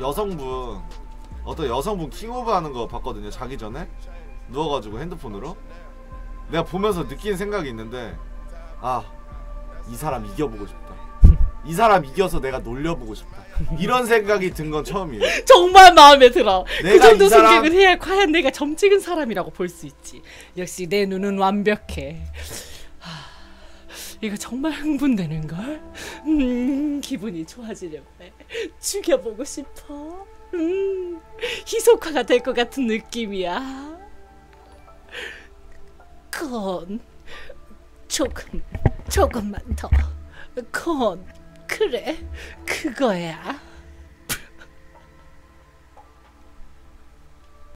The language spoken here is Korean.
여성분 어떤 여성분 킹오브 하는 거 봤거든요 자기 전에 누워가지고 핸드폰으로 내가 보면서 느낀 생각이 있는데 아 이 사람 이겨보고 싶다 이 사람 이겨서 내가 놀려보고 싶다 이런 생각이 든 건 처음이에요 정말 마음에 들어. 그 정도 사람- 성격을 해야 과연 내가 점 찍은 사람이라고 볼 수 있지. 역시 내 눈은 완벽해. 하, 이거 정말 흥분되는 걸. 음, 기분이 좋아지려고 해. 죽여보고 싶어. 음, 희석화가 될 것 같은 느낌이야. 건 조금 조금만 더. 건 그래 그거야.